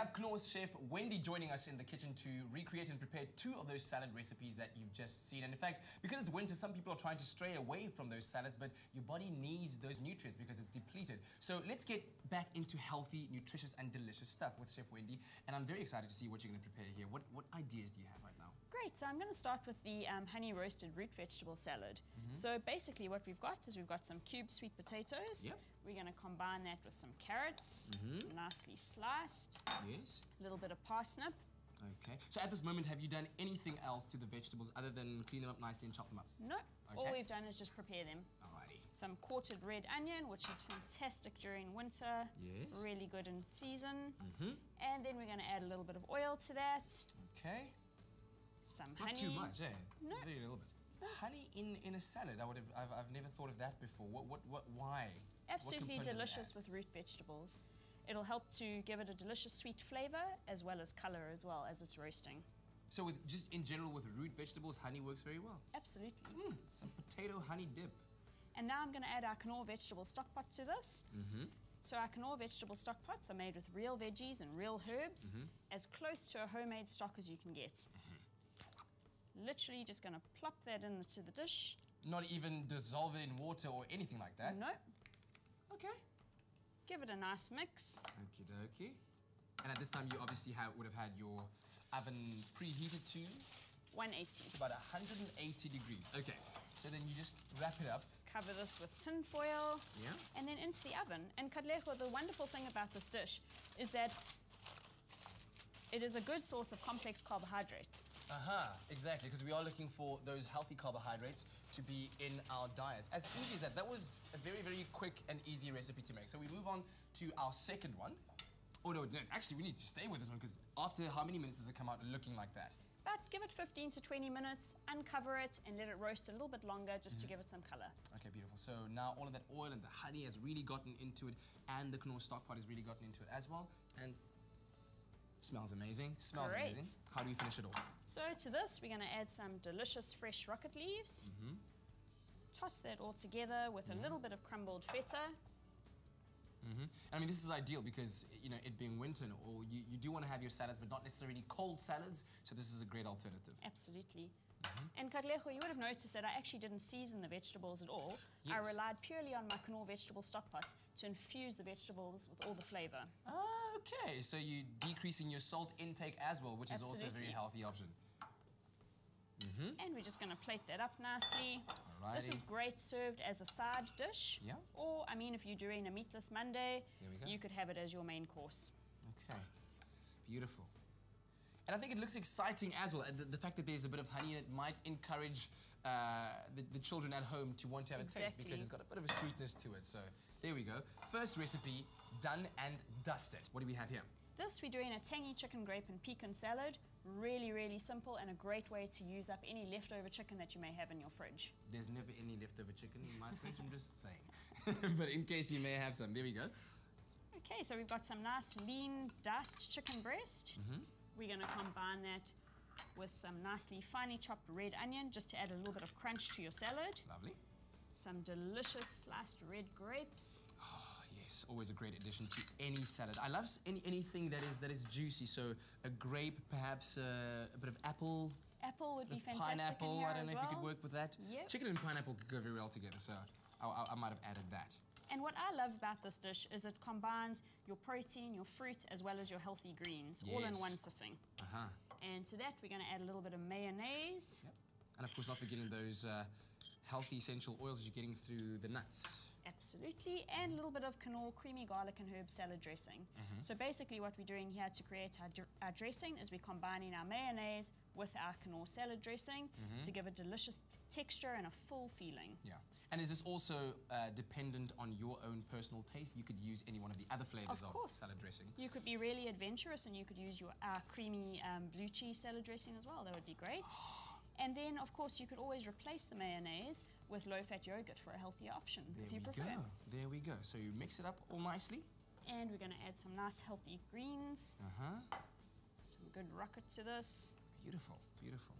have Knorr's chef Wendy joining us in the kitchen to recreate and prepare two of those salad recipes that you've just seen. And in fact, because it's winter, some people are trying to stray away from those salads, but your body needs those nutrients because it's depleted. So let's get back into healthy, nutritious, and delicious stuff with Chef Wendy. And I'm very excited to see what you're going to prepare here. What, what ideas do you have? Great, so I'm going to start with the um, honey roasted root vegetable salad. Mm -hmm. So basically what we've got is we've got some cubed sweet potatoes. Yep. We're going to combine that with some carrots, mm -hmm. nicely sliced. Yes. A little bit of parsnip. Okay. So at this moment, have you done anything else to the vegetables other than clean them up nicely and chop them up? No. Okay. All we've done is just prepare them. Alrighty. Some quartered red onion, which is fantastic during winter. Yes. Really good in season. Mm -hmm. And then we're going to add a little bit of oil to that. Okay. Some Not too much, eh? No. Just very little bit. Honey in, in a salad, I would have, I've, I've never thought of that before. What, what, what, why? Absolutely delicious with root vegetables. It'll help to give it a delicious sweet flavor as well as color as well as it's roasting. So with just in general with root vegetables, honey works very well? Absolutely. Mm, some potato honey dip. And now I'm going to add our Knorr vegetable stock pot to this. Mm -hmm. So our Knorr vegetable stock pots are made with real veggies and real herbs, mm -hmm. as close to a homemade stock as you can get. Literally just going to plop that into the dish. Not even dissolve it in water or anything like that? No. Okay. Give it a nice mix. Okie dokie. And at this time, you obviously have, would have had your oven preheated to? 180. About 180 degrees. Okay. So then you just wrap it up. Cover this with tin foil. Yeah. And then into the oven. And Katlego, the wonderful thing about this dish is that it is a good source of complex carbohydrates. Uh-huh, exactly, because we are looking for those healthy carbohydrates to be in our diets. As easy as that, that was a very, very quick and easy recipe to make. So we move on to our second one. Oh, no, no actually, we need to stay with this one, because after how many minutes does it come out looking like that? But give it 15 to 20 minutes, uncover it, and let it roast a little bit longer just mm to mm-hmm. give it some color. Okay, beautiful. So now all of that oil and the honey has really gotten into it, and the Knorr stock pot has really gotten into it as well. And Smells amazing. Smells Great. amazing. How do we finish it off? So to this, we're going to add some delicious fresh rocket leaves. Mm -hmm. Toss that all together with a little bit of crumbled feta. Mm -hmm. I mean, this is ideal because, you know, it being winter, or you, you do want to have your salads, but not necessarily cold salads, so this is a great alternative. Absolutely. Mm -hmm. And Katlego, you would have noticed that I actually didn't season the vegetables at all. Yes. I relied purely on my Knorr vegetable stock pot to infuse the vegetables with all the flavor. Okay, so you're decreasing your salt intake as well, which Absolutely. is also a very healthy option. Mm -hmm. And we're just going to plate that up nicely. Alrighty. This is great served as a side dish. Yeah. Or, I mean, if you're doing a meatless Monday, you could have it as your main course. Okay, beautiful. And I think it looks exciting as well. The, the, fact that there's a bit of honey in it might encourage uh, the, the, children at home to want to have exactly. a taste because it's got a bit of a sweetness to it. So there we go. First recipe done and dusted. What do we have here? This we're doing a tangy chicken grape and pecan salad. Really, really simple and a great way to use up any leftover chicken that you may have in your fridge. There's never any leftover chicken in my fridge, I'm just saying. but in case you may have some, there we go. Okay, so we've got some nice lean diced chicken breast. Mm -hmm. We're going to combine that with some nicely finely chopped red onion just to add a little bit of crunch to your salad. Lovely. Some delicious sliced red grapes. Oh, yes, always a great addition to any salad. I love any, anything that is that is juicy. So a grape, perhaps uh, a bit of apple. Apple would be fantastic. Pineapple. I don't know well. if you could work with that. Yep. Chicken and pineapple could go very well together. So I, I, I might have added that. And what I love about this dish is it combines your protein, your fruit, as well as your healthy greens, yes. all in one sitting. Uh-huh. And to that, we're going to add a little bit of mayonnaise. Yep. And of course, not forgetting those uh, healthy essential oils you're getting through the nuts. Absolutely, and a little bit of Knorr creamy garlic and herb salad dressing. Mm -hmm. So basically what we're doing here to create our, our, dressing is we're combining our mayonnaise with our Knorr salad dressing mm -hmm. to give a delicious texture and a full feeling. Yeah, and is this also uh, dependent on your own personal taste? You could use any one of the other flavors of, of salad dressing. You could be really adventurous and you could use your our creamy um, blue cheese salad dressing as well. That would be great. And then, of course, you could always replace the mayonnaise with low-fat yogurt for a healthier option, there if you we prefer. Go. There we go. So you mix it up all nicely. And we're going to add some nice, healthy greens. Uh-huh. Some good rocket to this. Beautiful, beautiful.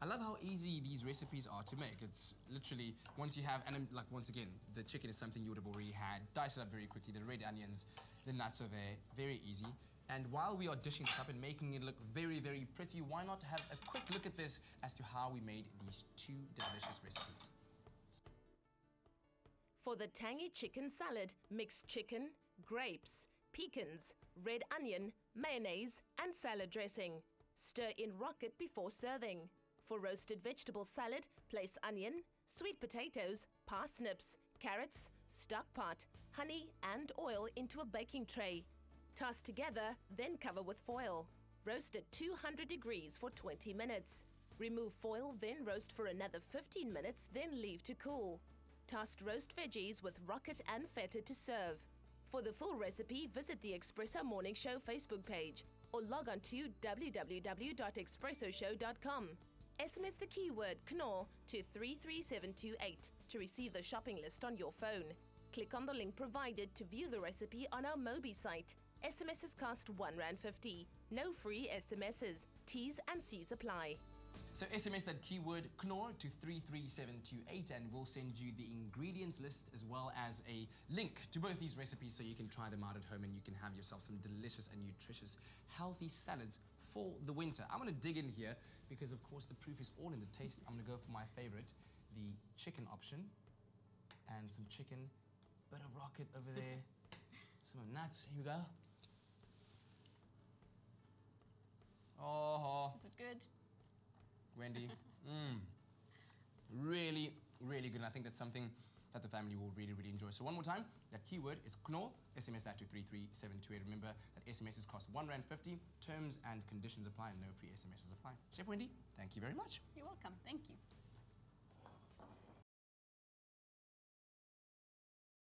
I love how easy these recipes are to make. It's literally once you have, and like once again, the chicken is something you would have already had. Dice it up very quickly. The red onions, the nuts are there, very easy. And while we are dishing this up and making it look very, very pretty, why not have a quick look at this as to how we made these two delicious recipes. For the tangy chicken salad, mix chicken, grapes, pecans, red onion, mayonnaise, and salad dressing. Stir in rocket before serving. For roasted vegetable salad, place onion, sweet potatoes, parsnips, carrots, stock pot, honey, and oil into a baking tray. Toss together, then cover with foil. Roast at 200 degrees for 20 minutes. Remove foil, then roast for another 15 minutes, then leave to cool. Tossed roast veggies with rocket and feta to serve. For the full recipe, visit the Expresso Morning Show Facebook page or log on to www.expressoshow.com. SMS the keyword KNOR to 33728 to receive the shopping list on your phone. Click on the link provided to view the recipe on our Mobi site. SMSs cost 1 Rand 50. No free SMSs. T's and C's apply. So SMS that keyword KNOR to 33728 and we'll send you the ingredients list as well as a link to both these recipes so you can try them out at home and you can have yourself some delicious and nutritious healthy salads for the winter. I'm to dig in here because of course the proof is all in the taste. I'm to go for my favorite, the chicken option and some chicken, bit of rocket over there, some nuts. Here we go. Oh, Is it good? Wendy. Mm. Really, really good. And I think that's something that the family will really, really enjoy. So one more time, that keyword is KNOR. SMS that to 33728. Remember that SMSs cost 1 Rand 50. Terms and conditions apply and no free SMSs apply. Chef Wendy, thank you very much. You're welcome. Thank you.